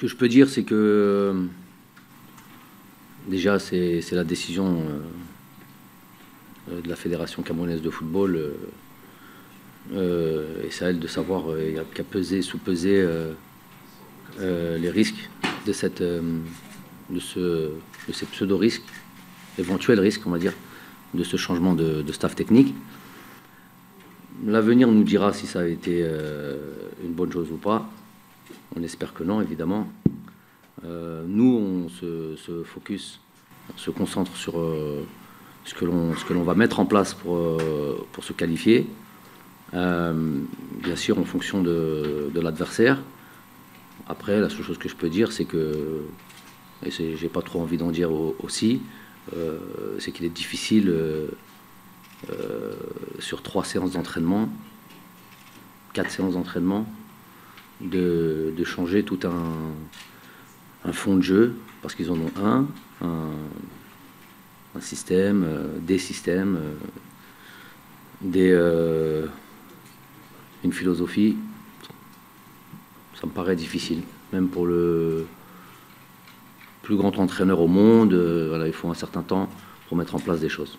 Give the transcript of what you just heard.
Ce que je peux dire, c'est que euh, déjà, c'est la décision euh, de la Fédération camerounaise de football. Euh, et c'est à elle de savoir qu'à peser, sous-peser les risques de, cette, de, ce, de ces pseudo-risques, éventuels risques, on va dire, de ce changement de, de staff technique. L'avenir nous dira si ça a été une bonne chose ou pas. On espère que non, évidemment. Euh, nous, on se, focus, se concentre sur euh, ce que l'on va mettre en place pour, euh, se qualifier. bien sûr, en fonction de, l'adversaire. Après, la seule chose que je peux dire, c'est que, et j'ai pas trop envie d'en dire aussi, c'est qu'il est difficile sur trois séances d'entraînement, quatre séances d'entraînement, de, changer tout un, fond de jeu, parce qu'ils en ont un, un, système, euh, des systèmes, euh, des, euh, une philosophie. Ça me paraît difficile, même pour le plus grand entraîneur au monde. il faut un certain temps pour mettre en place des choses.